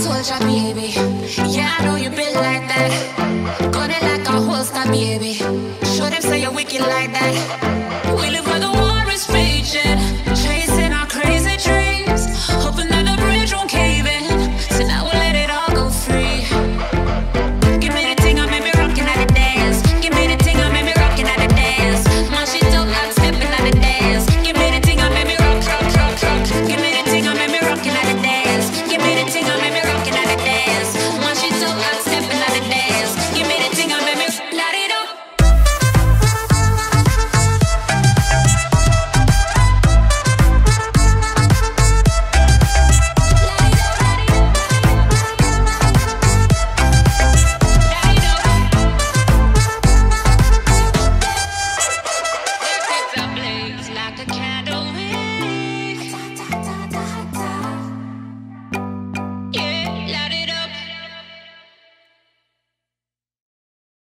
soldier, baby. Yeah, I know you been like that. Gun it like a holster, baby. Show them say you're wicked like that.